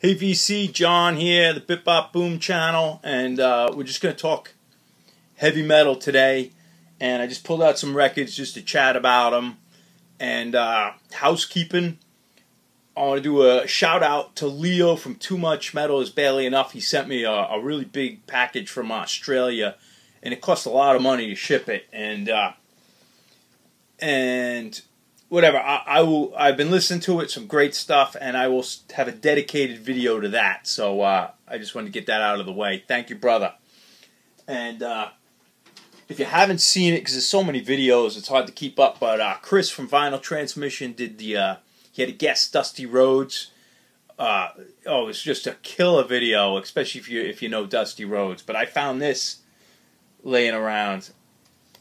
Hey VC, John here, the Bip Bop Boom channel, and uh, we're just going to talk heavy metal today. And I just pulled out some records just to chat about them. And uh, housekeeping, I want to do a shout out to Leo from Too Much Metal is Barely Enough. He sent me a, a really big package from Australia, and it cost a lot of money to ship it. And uh, and whatever. I, I, will. I've been listening to it, some great stuff, and I will have a dedicated video to that. So uh, I just wanted to get that out of the way. Thank you, brother. And uh, if you haven't seen it, because there's so many videos, it's hard to keep up. But uh, Chris from Vinyl Transmission did the. Uh, he had a guest, Dusty Rhodes. Uh, oh, it's just a killer video, especially if you if you know Dusty Rhodes. But I found this laying around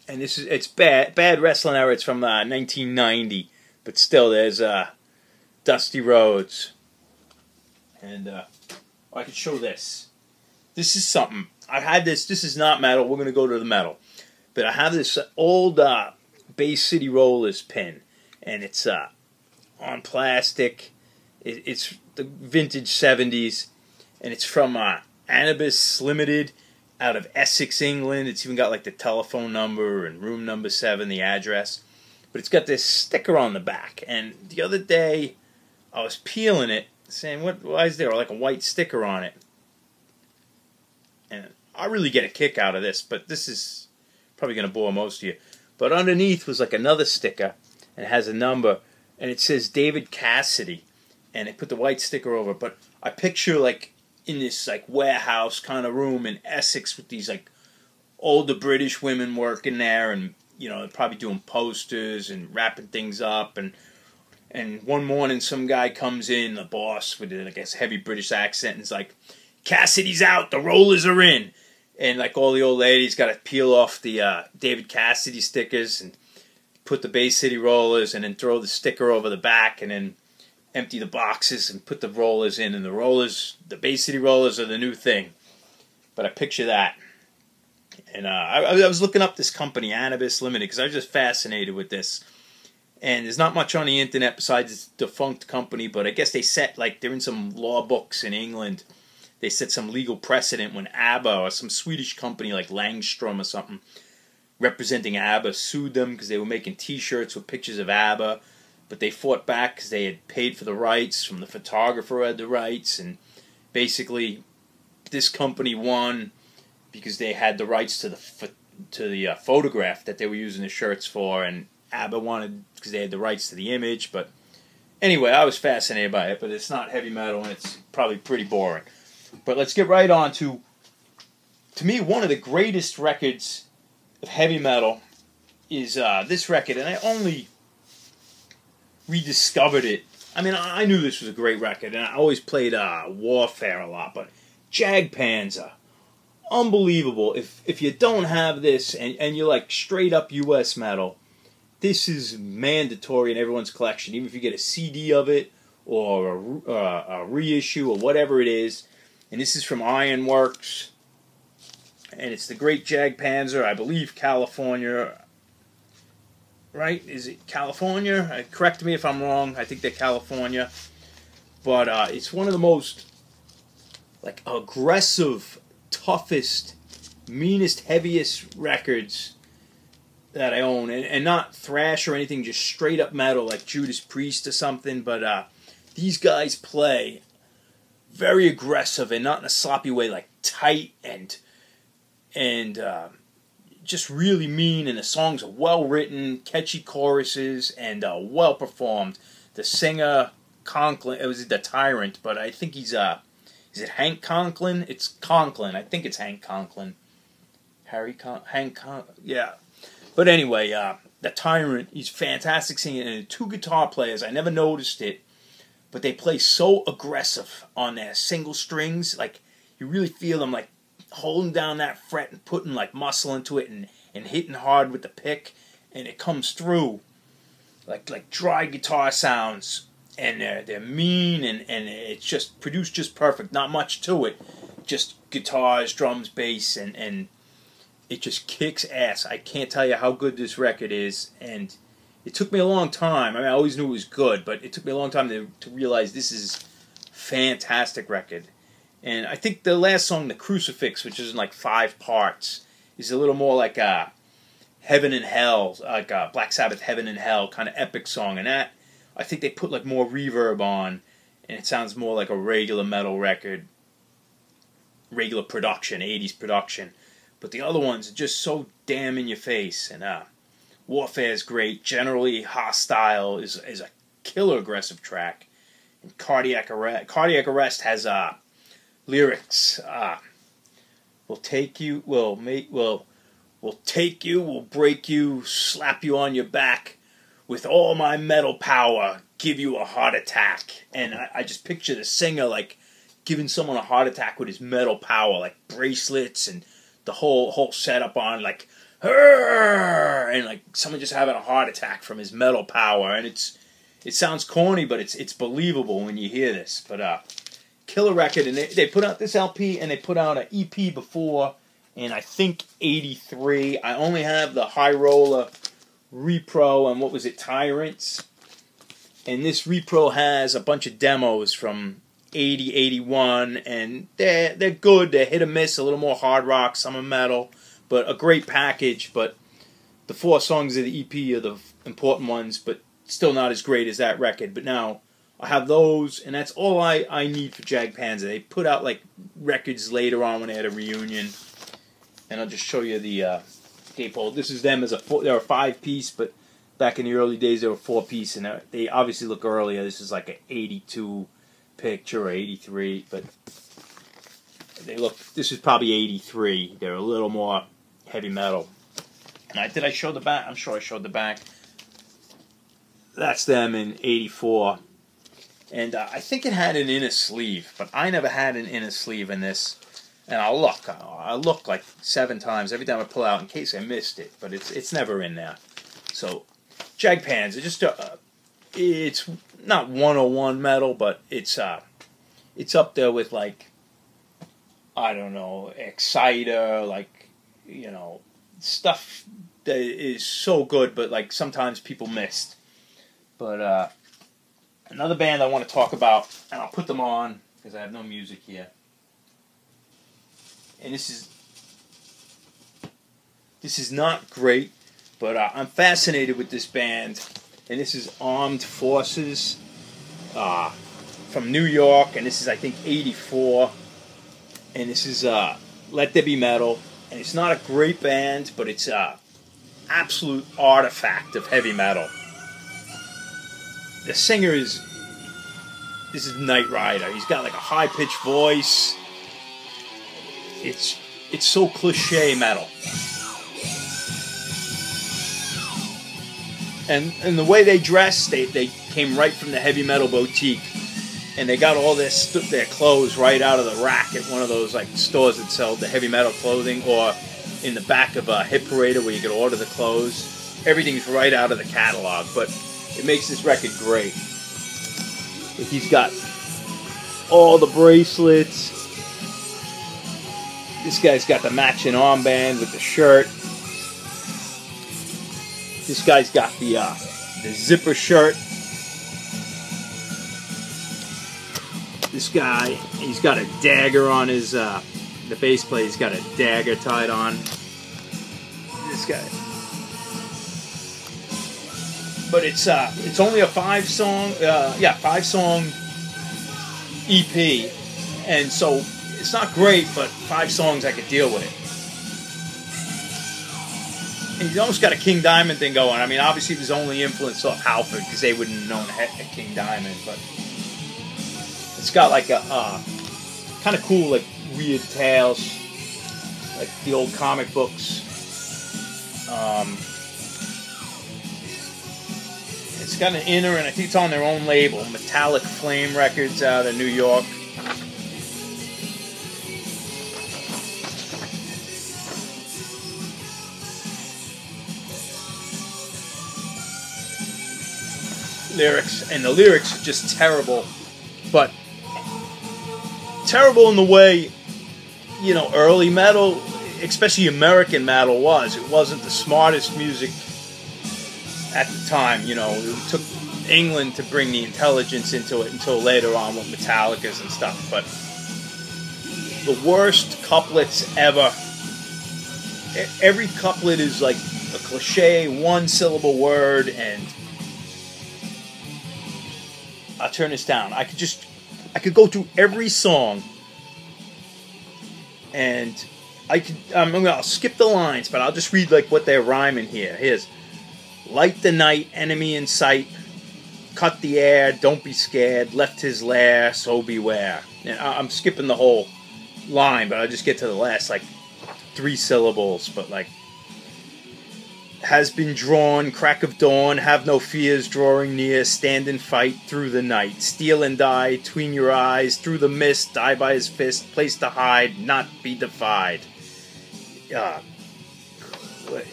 and this is it's bad bad wrestling era. It's from uh, 1990, but still there's uh, Dusty Rhodes, and uh, I can show this. This is something I had this. This is not metal. We're gonna go to the metal, but I have this old uh, Bay City Rollers pin, and it's uh, on plastic. It, it's the vintage 70s, and it's from uh, Anabas Limited out of Essex, England. It's even got like the telephone number and room number seven, the address. But it's got this sticker on the back. And the other day, I was peeling it, saying, "What? Why is there like a white sticker on it?" And I really get a kick out of this, but this is probably going to bore most of you. But underneath was like another sticker, and it has a number, and it says David Cassidy, and it put the white sticker over. But I picture like in this like warehouse kind of room in Essex with these like older British women working there and you know probably doing posters and wrapping things up and and one morning some guy comes in the boss with I guess heavy British accent and is like Cassidy's out the rollers are in. And like all the old ladies got to peel off the uh, David Cassidy stickers and put the Bay City rollers and then throw the sticker over the back and then empty the boxes and put the rollers in. And the rollers, the Bay City rollers, are the new thing. But I picture that. And uh, I, I, was looking up this company, Anabas Limited, because I was just fascinated with this. And there's not much on the internet besides this defunct company, but I guess they set, like, they're in some law books in England. They set some legal precedent when ABBA or some Swedish company like Langstrom or something representing ABBA sued them because they were making t shirts with pictures of ABBA but they fought back because they had paid for the rights from the photographer had the rights, and basically, this company won because they had the rights to the to the uh, photograph that they were using the shirts for, and ABBA wanted because they had the rights to the image. But anyway, I was fascinated by it, but it's not heavy metal, and it's probably pretty boring. But let's get right on to to me one of the greatest records of heavy metal is uh, this record, and I only rediscovered it. I mean, I knew this was a great record, and I always played uh, Warfare a lot, but Jag Panzer, unbelievable. If if you don't have this and, and you're like straight up U.S. metal, this is mandatory in everyone's collection. Even if you get a CD of it or a, uh, a reissue or whatever it is. And this is from Ironworks, and it's the Great Jag Panzer, I believe California right? Is it California? Uh, correct me if I'm wrong. I think they're California, but uh, it's one of the most like aggressive, toughest, meanest, heaviest records that I own, and, and not thrash or anything, just straight up metal like Judas Priest or something. But uh, these guys play very aggressive and not in a sloppy way, like tight and and. Uh, just really mean, and the songs are well written, catchy choruses, and uh, well performed. The singer Conklin, it was the Tyrant, but I think he's uh, is it Hank Conklin? It's Conklin. I think it's Hank Conklin. Harry Con- Hank Con- yeah. But anyway, uh, the Tyrant, he's fantastic singing, and the two guitar players. I never noticed it, but they play so aggressive on their single strings, like you really feel them like holding down that fret and putting like muscle into it and, and hitting hard with the pick and it comes through. Like like dry guitar sounds and they're, they're mean and, and it's just produced just perfect. Not much to it. Just guitars drums bass and, and it just kicks ass. I can't tell you how good this record is and it took me a long time. I mean i always knew it was good but it took me a long time to, to realize this is fantastic record. And I think the last song, The Crucifix, which is in like five parts, is a little more like a Heaven and Hell, like a Black Sabbath Heaven and Hell kind of epic song. And that, I think they put like more reverb on, and it sounds more like a regular metal record, regular production, 80s production. But the other ones are just so damn in your face. And uh, Warfare is great. Generally Hostile is, is a killer aggressive track. And Cardiac Arrest, Cardiac Arrest has uh, lyrics. Uh, will take you, will make, will, will take you, will break you, slap you on your back with all my metal power, give you a heart attack. And I, I just picture the singer like giving someone a heart attack with his metal power, like bracelets and the whole whole setup on like and like someone just having a heart attack from his metal power and it's it sounds corny but it's it's believable when you hear this but uh killer record and they, they put out this lp and they put out an ep before and i think 83 i only have the high roller repro and what was it tyrants and this repro has a bunch of demos from 80, 81, and they're they're good. They're hit or miss, a little more hard rock, some metal, but a great package. But the four songs of the EP are the important ones, but still not as great as that record. But now I have those, and that's all I, I need for Jag Panzer. They put out like records later on when they had a reunion, and I'll just show you the uh, gatefold. This is them as a four, they're a five piece, but back in the early days they were four piece, and they obviously look earlier. This is like an 82 picture, or 83, but they look, this is probably 83. They're a little more heavy metal. Did I show the back? I'm sure I showed the back. That's them in 84. And uh, I think it had an inner sleeve, but I never had an inner sleeve in this. And I'll look. I'll look like seven times every time I pull out in case I missed it, but it's it's never in there. So, Jag Panzer just uh, it's not 101 metal, but it's uh, it's up there with like I don't know, Exciter, like you know, stuff that is so good, but like sometimes people missed. But uh, another band I want to talk about, and I'll put them on because I have no music here. And this is this is not great, but uh, I'm fascinated with this band and this is Armed Forces uh, from New York, and this is I think '84, and this is uh, Let There Be Metal, and it's not a great band, but it's a absolute artifact of heavy metal. The singer is this is Knight Rider. He's got like a high pitched voice. It's it's so cliche metal. and and the way they dress, they they came right from the heavy metal boutique, and they got all their st- their clothes right out of the rack at one of those like stores that sell the heavy metal clothing, or in the back of a hit parader where you can order the clothes. Everything's right out of the catalog, but it makes this record great. He's got all the bracelets. This guy's got the matching armband with the shirt. This guy's got the uh, the zipper shirt. This guy, he's got a dagger on his uh, the bass player. He's got a dagger tied on. This guy. But it's uh, it's only a five song, uh, yeah, five song EP, and so it's not great, but five songs I could deal with it he's almost got a King Diamond thing going. I mean, obviously, his only influence off Halford because they wouldn't have known a King Diamond, but it's got like a uh, kind of cool, like weird tales, like the old comic books. Um, it's got an inner, and I think it's on their own label, Metallic Flame Records out of New York. lyrics, and the lyrics are just terrible. But terrible in the way, you know, early metal, especially American metal, was. It wasn't the smartest music at the time. You know, it took England to bring the intelligence into it until later on with Metallicas and stuff. But the worst couplets ever. Every couplet is like a cliche, one syllable word, and I'll turn this down. I could just, I could go through every song, and I could, I'm gonna, skip the lines, but I'll just read like what they're rhyming here. Here's, light the night, enemy in sight, cut the air, don't be scared, left his lair, so beware. And I'm skipping the whole line, but I'll just get to the last like three syllables, but like has been drawn, crack of dawn, have no fears drawing near, stand and fight through the night, steal and die, tween your eyes, through the mist, die by his fist, place to hide, not be defied. Uh,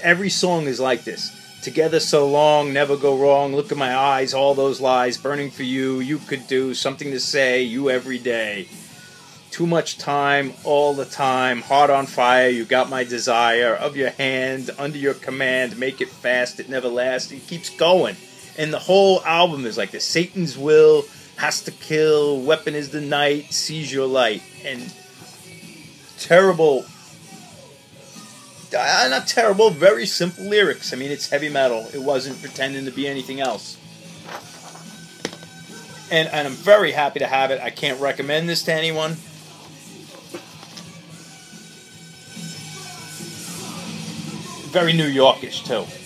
every song is like this. Together so long, never go wrong, look in my eyes, all those lies, burning for you, you could do, something to say, you every day. Too much time all the time, heart on fire, you got my desire, of your hand, under your command, make it fast, it never lasts, it keeps going. And the whole album is like this. Satan's will has to kill, weapon is the night, seize your light. And terrible, not terrible, very simple lyrics. I mean, it's heavy metal, it wasn't pretending to be anything else. And, and I'm very happy to have it. I can't recommend this to anyone. very New Yorkish too.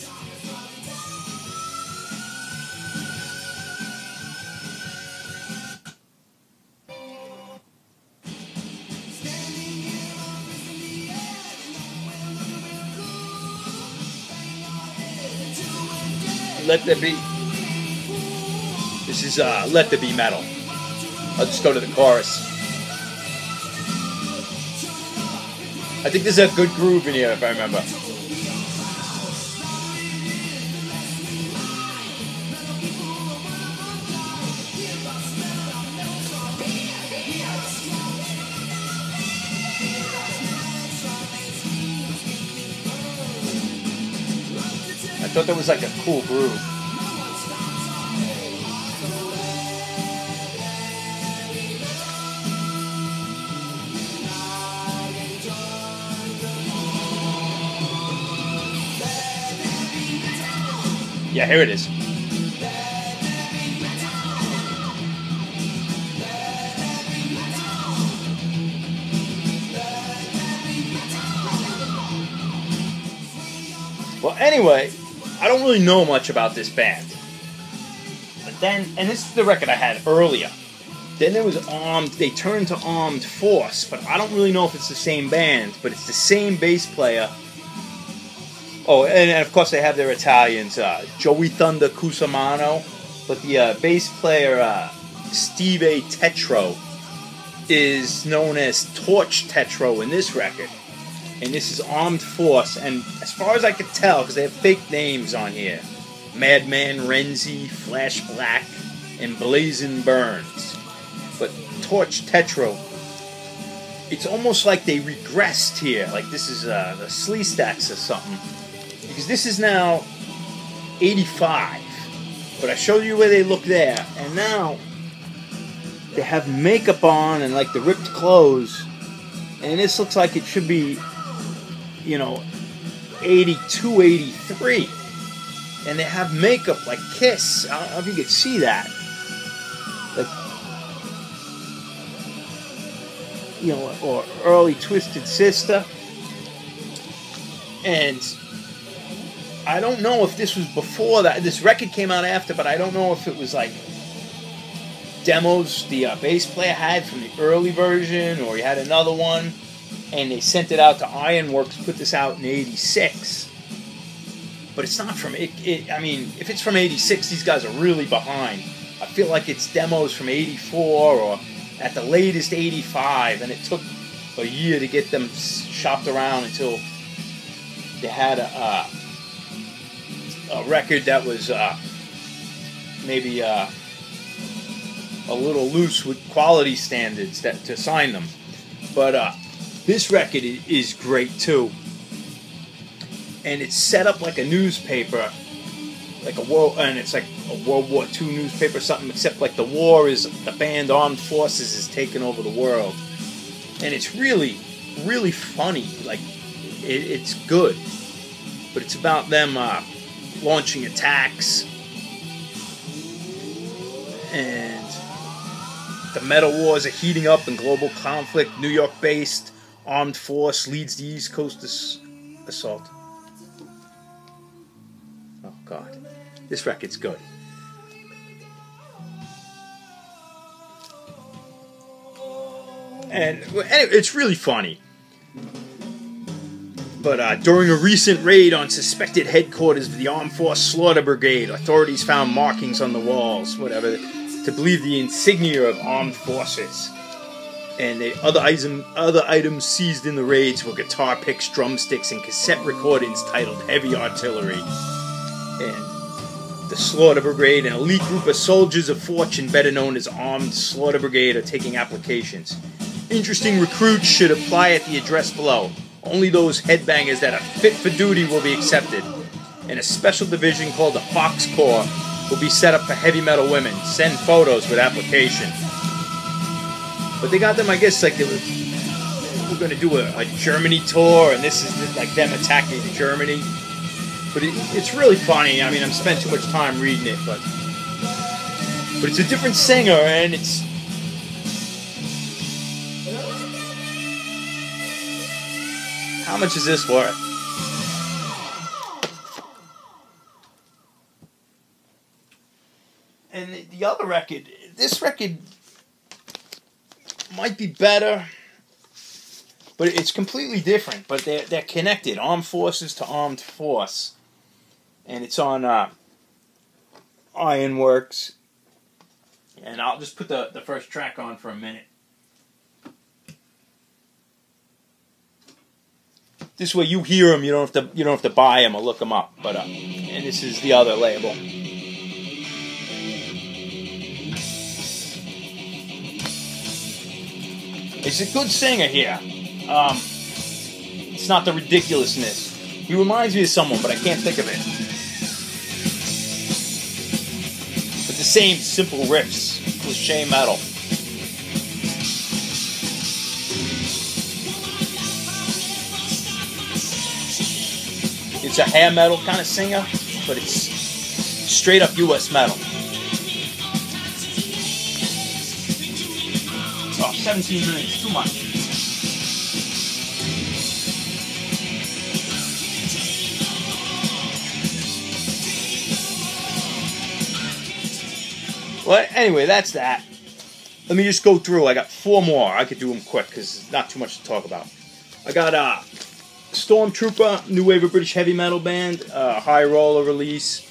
Let there be. This is uh, Let There Be Metal. I'll just go to the chorus. I think there's a good groove in here if I remember. Thought that was like a cool groove. Yeah, here it is. Well, anyway, really know much about this band. But then, and this is the record I had earlier. Then there was Armed, they turned to Armed Force, but I don't really know if it's the same band, but it's the same bass player. Oh, and, and of course they have their Italians, uh, Joey Thunder Cusimano, but the uh, bass player, uh, Steve A. Tetro, is known as Torch Tetro in this record and this is Armed Force. And as far as I could tell, because they have fake names on here Madman Renzi, Flash Black, and Blazing Burns. But Torch Tetro, it's almost like they regressed here. Like this is uh, the Sleestaks or something. Because this is now 85. But I showed you where they look there. And now they have makeup on and like the ripped clothes. And this looks like it should be you know, 82, 83. And they have makeup like Kiss. I don't know if you could see that. Like, you know, or early Twisted Sister. And I don't know if this was before that. This record came out after, but I don't know if it was like demos the uh, bass player had from the early version or he had another one and they sent it out to Ironworks, put this out in '86. But it's not from it, it. I mean, if it's from '86, these guys are really behind. I feel like it's demos from '84 or at the latest '85, and it took a year to get them shopped around until they had a, a, record that was uh, maybe uh, a little loose with quality standards that to sign them. But uh, this record is great too. And it's set up like a newspaper, like a world, and it's like a World War II newspaper or something, except like the war is the band Armed Forces is taking over the world, and it's really, really funny. Like, it, it's good, but it's about them uh, launching attacks and the metal wars are heating up in global conflict. New York based armed force leads the East Coast ass- assault. Oh, God. This record's good. And it's really funny. But uh, during a recent raid on suspected headquarters of the Armed Force Slaughter Brigade, authorities found markings on the walls, whatever, to believe the insignia of armed forces. And the other item, other items seized in the raids were guitar picks, drumsticks, and cassette recordings titled "Heavy Artillery." And the Slaughter Brigade, an elite group of soldiers of fortune, better known as Armed Slaughter Brigade, are taking applications. Interesting recruits should apply at the address below. Only those headbangers that are fit for duty will be accepted. And a special division called the Fox Corps will be set up for heavy metal women. Send photos with application. But they got them, I guess, like they were, we're going to do a, a, Germany tour, and this is like them attacking Germany. But it, it's really funny. I mean, I'm spent too much time reading it, but but it's a different singer, and it's How much is this worth? And the other record, this record might be better, but it's completely different. But they're they're connected, armed forces to armed force, and it's on uh, Ironworks. And I'll just put the the first track on for a minute. This way you hear them. You don't have to. You don't have to buy them or look them up. But uh, and this is the other label. He's a good singer here. Um, it's not the ridiculousness. He reminds me of someone, but I can't think of it. But the same simple riffs, cliche metal. It's a hair metal kind of singer, but it's straight up US metal. 17 minutes, too much. Well, anyway, that's that. Let me just go through. I got four more. I could do them quick because not too much to talk about. I got uh, Stormtrooper, new wave of British heavy metal band, uh, high roller release.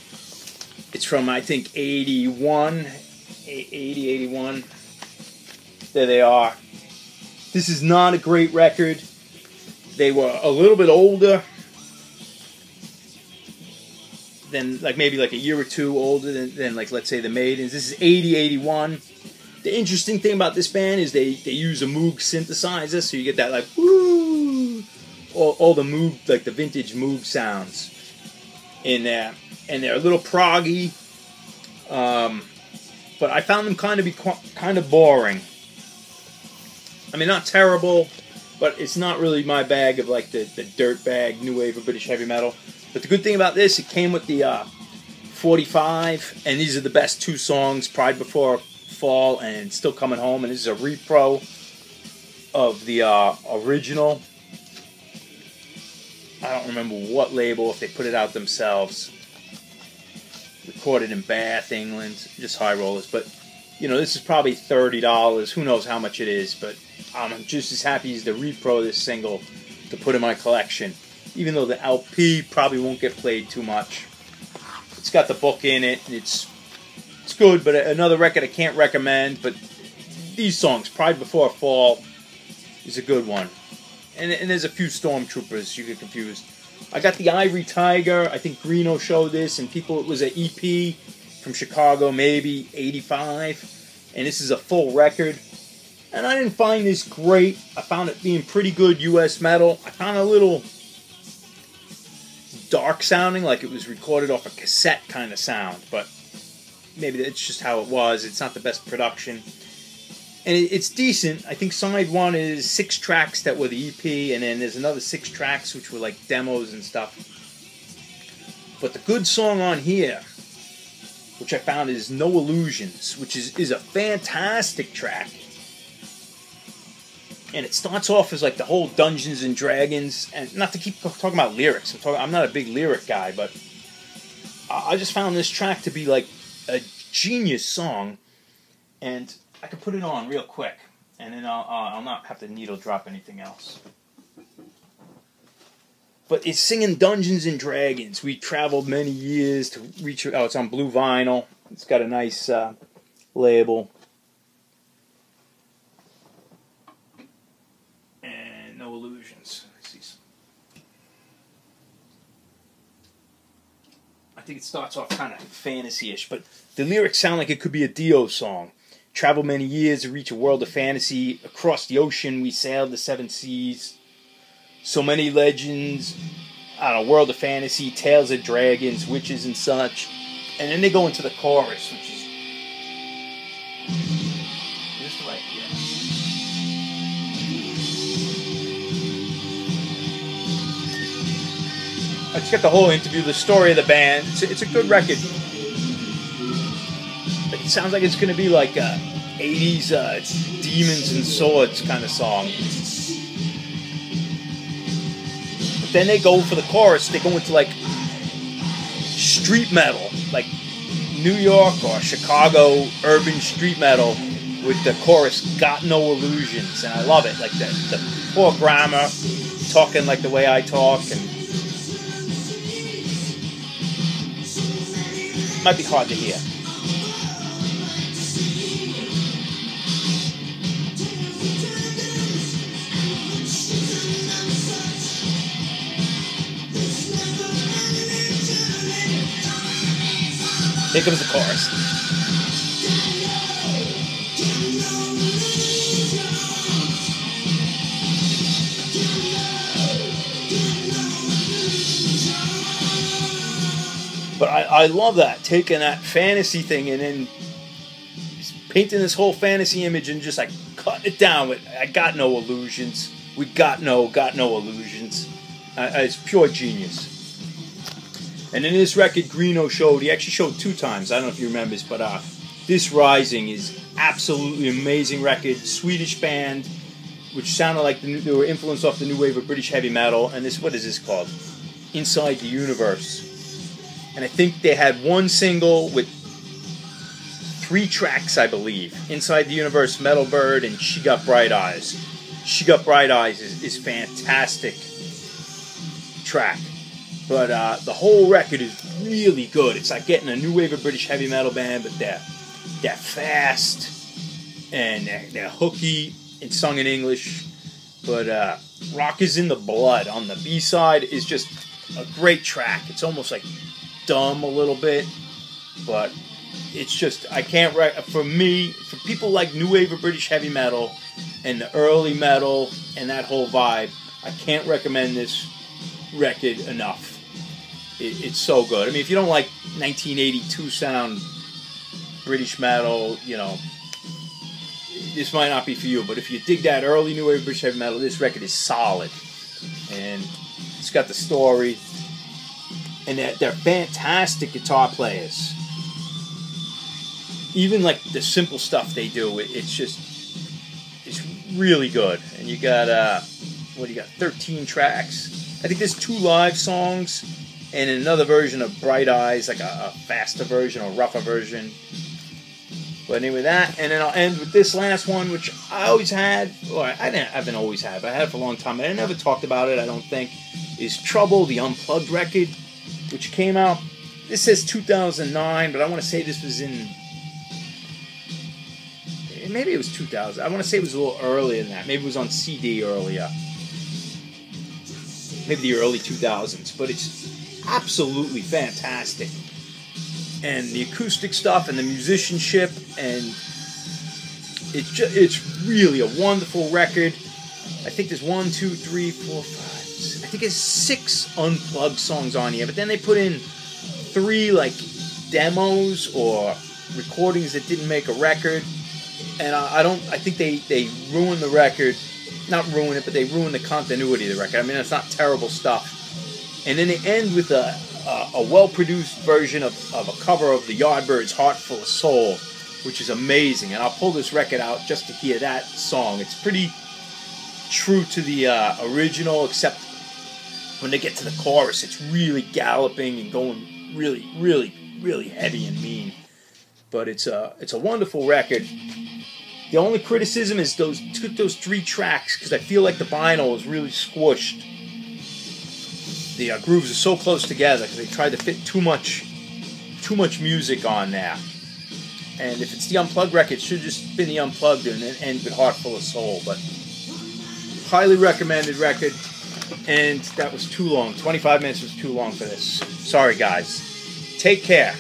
It's from I think 81, 80, 81. There they are. This is not a great record. They were a little bit older than like maybe like a year or two older than, than like let's say the Maidens. This is 80, 81. The interesting thing about this band is they, they use a Moog synthesizer, so you get that like woo all, all the Moog, like the vintage Moog sounds in there, and they're a little proggy. Um, but I found them kind of be kind of boring. I mean, not terrible, but it's not really my bag of like the, the dirt bag new wave of British heavy metal. But the good thing about this, it came with the uh, 45, and these are the best two songs: "Pride Before Fall" and "Still Coming Home." And this is a repro of the uh, original I don't remember what label, if they put it out themselves. Recorded in Bath, England, just high rollers. But, you know, this is probably $30. Who knows how much it is, but Um, I'm just as happy as to repro this single to put in my collection. Even though the LP probably won't get played too much. It's got the book in it, it's it's good, but another record I can't recommend. But these songs, Pride Before Fall, is a good one and, and there's a few stormtroopers you get confused. I got the Ivory Tiger. I think Greeno showed this, and people, it was an EP from Chicago, maybe 85. And this is a full record. And I didn't find this great. I found it being pretty good US metal. I found a little dark sounding, like it was recorded off a cassette kind of sound. But maybe that's just how it was. It's not the best production, and it's decent. I think side one is six tracks that were the EP, and then there's another six tracks which were like demos and stuff. But the good song on here, which I found is No Illusions, which is is a fantastic track. And it starts off as like the whole Dungeons and Dragons, and not to keep talking about lyrics. I'm talking. I'm not a big lyric guy, but I just found this track to be like a genius song, and I could put it on real quick, and then I'll, uh, I'll not have to needle drop anything else. But it's singing Dungeons and Dragons. We traveled many years to reach. Oh, it's on blue vinyl. It's got a nice uh, label. And no illusions. Let's see some- I think it starts off kind of fantasy-ish, but the lyrics sound like it could be a Dio song. Travel many years to reach a world of fantasy. Across the ocean, we sailed the seven seas. So many legends. I don't world of fantasy, tales of dragons, witches, and such. And then they go into the chorus, which. Is I just got the whole interview, the story of the band. It's a, it's a good record. It sounds like it's going to be like a 80s uh, demons and swords kind of song. But then they go for the chorus, they go into like street metal, like New York or Chicago urban street metal with the chorus "Got No Illusions," and I love it. Like the, the poor grammar, talking like the way I talk, and might be hard to hear. Here comes the chorus. But I, I love that taking that fantasy thing and then painting this whole fantasy image and just like cutting it down with I got no illusions. We got no got no illusions. Uh, it's pure genius. And in this record, Greeno showed, he actually showed two times. I don't know if you remember this, but uh, This Rising is absolutely amazing record. Swedish band, which sounded like the new, they were influenced off the new wave of British heavy metal. And this, what is this called? Inside the Universe. And I think they had one single with three tracks, I believe. Inside the Universe, Metal Bird, and She Got Bright Eyes. She Got Bright Eyes is, is fantastic track. But uh, the whole record is really good. It's like getting a new wave of British heavy metal band, but they're, they're fast and they're, they're hooky and sung in English. But uh, Rock is in the Blood on the B side is just a great track. It's almost like dumb a little bit, but it's just, I can't, re- for me, for people like new wave of British heavy metal and the early metal and that whole vibe, I can't recommend this record enough. It, it's so good. I mean, if you don't like 1982 sound British metal, you know, this might not be for you. But if you dig that early new wave British heavy metal, this record is solid, and it's got the story, and they're, they're fantastic guitar players. Even like the simple stuff they do, it, it's just it's really good. And you got uh, what do you got? 13 tracks. I think there's two live songs and another version of Bright Eyes, like a, a faster version or rougher version. But anyway, that, and then I'll end with this last one, which I always had, or I didn't, I haven't always had, but I had it for a long time. I never talked about it, I don't think, is Trouble, the Unplugged record, which came out, this says 2009, but I want to say this was in, eh, maybe it was 2000. I want to say it was a little earlier than that. Maybe it was on CD earlier. Maybe the early 2000s, but it's absolutely fantastic and the acoustic stuff and the musicianship and it's just, it's really a wonderful record. I think there's one, two, three, four, five. I think it's six unplugged songs on here, but then they put in three like demos or recordings that didn't make a record, and I, I don't. I think they they ruined the record, not ruin it, but they ruined the continuity of the record. I mean, it's not terrible stuff. And then they end with a a, a well produced version of, of a cover of the Yardbirds' "Heart Full of Soul," which is amazing. And I'll pull this record out just to hear that song. It's pretty true to the uh, original, except when they get to the chorus, it's really galloping and going really, really, really heavy and mean. But it's a it's a wonderful record. The only criticism is those took those three tracks because I feel like the vinyl is really squished. The uh, grooves are so close together because they tried to fit too much too much music on there. And if it's the unplugged record, it should just been the unplugged and end with Heart Full of Soul. But highly recommended record. And that was too long. 25 minutes was too long for this. Sorry, guys. Take care.